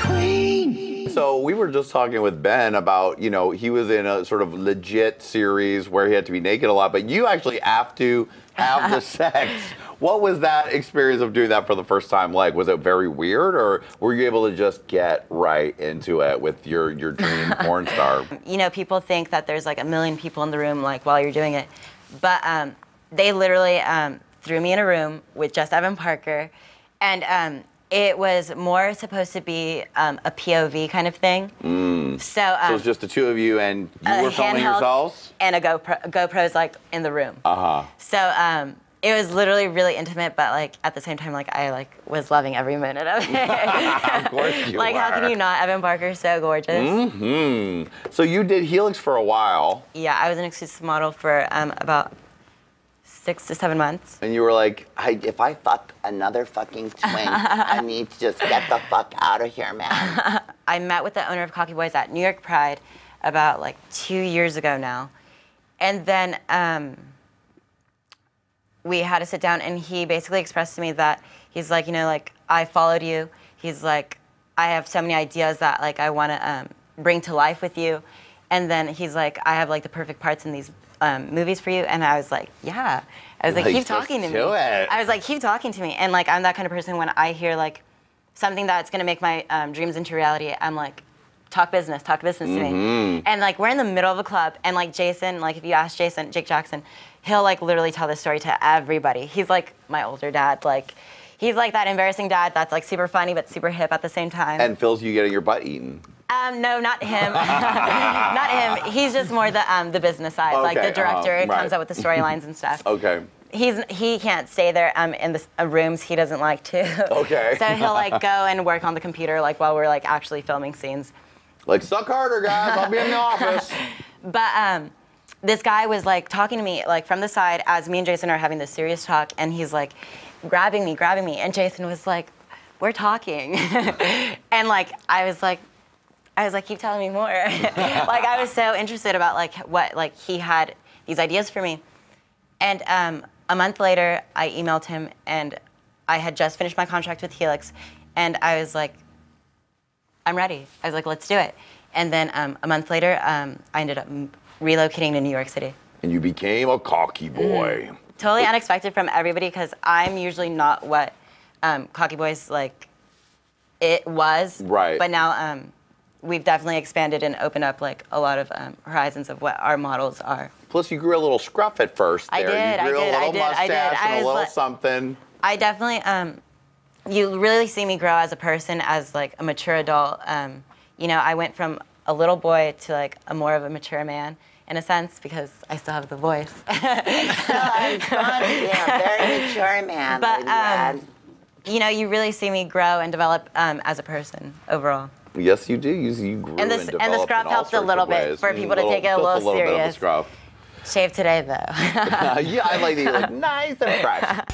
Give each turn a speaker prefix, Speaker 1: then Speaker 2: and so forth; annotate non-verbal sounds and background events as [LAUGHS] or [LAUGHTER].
Speaker 1: queen. So we were just talking with Ben about, you know, he was in a sort of legit series where he had to be naked a lot, but you actually have to have the [LAUGHS] sex. What was that experience of doing that for the first time like? Was it very weird or were you able to just get right into it with your, your dream [LAUGHS] porn star?
Speaker 2: You know, people think that there's like a million people in the room like while you're doing it. But um, they literally um, threw me in a room with just Evan Parker. And um, it was more supposed to be um, a POV kind of thing.
Speaker 1: Mm.
Speaker 2: So,
Speaker 1: So
Speaker 2: um,
Speaker 1: it's just the two of you and you were filming yourselves?
Speaker 2: And a GoPro, GoPro's like in the room.
Speaker 1: Uh huh.
Speaker 2: So um, it was literally really intimate, but like at the same time, like I like was loving every minute of [LAUGHS] it.
Speaker 1: of course you
Speaker 2: like how can you not? Evan Parker's so gorgeous.
Speaker 1: Mm-hmm. So you did Helix for a while,
Speaker 2: Yeah, I was an exclusive model for um, about six to seven months.
Speaker 1: and you were like,
Speaker 3: I, if I fuck another fucking twin, I [LAUGHS] need to just get the fuck out of here, man. [LAUGHS]
Speaker 2: I met with the owner of Cocky Boys at New York Pride about like two years ago now. And then um, we had to sit down, and he basically expressed to me that he's like, you know, like, I followed you. He's like, I have so many ideas that like I want to um, bring to life with you. And then he's like, I have like the perfect parts in these um, movies for you. And I was like, yeah. I was like,
Speaker 1: Like,
Speaker 2: keep talking to me.
Speaker 1: do it.
Speaker 2: I was like, keep talking to me. And like, I'm that kind of person when I hear like something that's gonna make my um, dreams into reality, I'm like, talk business, talk business to
Speaker 1: Mm-hmm.
Speaker 2: me. And like, we're in the middle of a club, and like Jason, like if you ask Jason, Jake Jaxson, he'll like literally tell this story to everybody. He's like my older dad, like. He's like that embarrassing dad that's like super funny but super hip at the same time.
Speaker 1: and Phil's you getting your butt eaten.
Speaker 2: Um, no, not him. [LAUGHS] not him. He's just more the um, the business side, like the director.
Speaker 1: uh-huh,
Speaker 2: comes up with the storylines and stuff.
Speaker 1: Okay.
Speaker 2: He's he can't stay there um, in the uh, rooms he doesn't like to.
Speaker 1: Okay. [LAUGHS]
Speaker 2: so he'll like go and work on the computer like while we're like actually filming scenes.
Speaker 1: Like, suck harder, guys. I'll be in the office. [LAUGHS]
Speaker 2: But um, this guy was like talking to me like from the side as me and Jason are having this serious talk, and he's like grabbing me, grabbing me, and Jason was like, "We're talking," and like I was like. I was like, keep telling me more. [LAUGHS] like I was so interested about like what like he had these ideas for me. And um, a month later, I emailed him, and I had just finished my contract with Helix, and I was like, I'm ready. I was like, let's do it. And then um, a month later, um, I ended up relocating to New York City.
Speaker 1: and you became a cocky boy.
Speaker 2: Totally unexpected from everybody because I'm usually not what um, Cocky Boys like it was.
Speaker 1: Right.
Speaker 2: But now um, we've definitely expanded and opened up like a lot of um, horizons of what our models are.
Speaker 1: Plus, you grew a little scruff at first.
Speaker 2: I
Speaker 1: there.
Speaker 2: did, I
Speaker 1: You grew
Speaker 2: did,
Speaker 1: a
Speaker 2: I
Speaker 1: little
Speaker 2: did, I
Speaker 1: mustache
Speaker 2: did. I
Speaker 1: and a little
Speaker 2: like-
Speaker 1: something.
Speaker 2: I definitely, um, you really see me grow as a person, as like a mature adult. Um, you know, I went from a little boy to like a more of a mature man in a sense because I still have the voice.
Speaker 3: I'm [LAUGHS] fun, yeah, very mature man.
Speaker 2: But, um, you know, you really see me grow and develop um, as a person overall.
Speaker 1: Yes, you do. You, you grew
Speaker 2: And the-
Speaker 1: and
Speaker 2: and the scruff helped a little bit
Speaker 1: ways.
Speaker 2: for people to take it a little
Speaker 1: a little bit of
Speaker 2: serious.
Speaker 1: scruff.
Speaker 2: Shave today though. [LAUGHS] [LAUGHS]
Speaker 1: yeah, I like that you look [LAUGHS] nice and fresh.